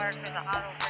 Boulevard for the auto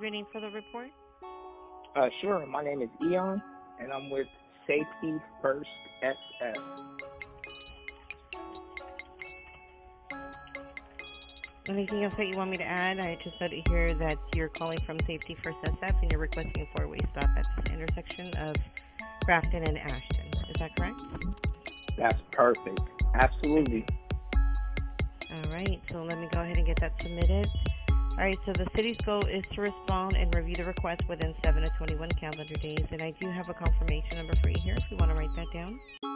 Did you want to leave your name for the report? Uh, sure. My name is Eeon, and I'm with Safety First SF. Anything else that you want me to add? I just said here that you're calling from Safety First SF and you're requesting a four-way stop at the intersection of Grafton and Ashton. Is that correct? That's perfect. Absolutely. All right. So let me go ahead and get that submitted. All right, so the city's goal is to respond and review the request within 7 to 21 calendar days, and I do have a confirmation number for you here if you want to write that down.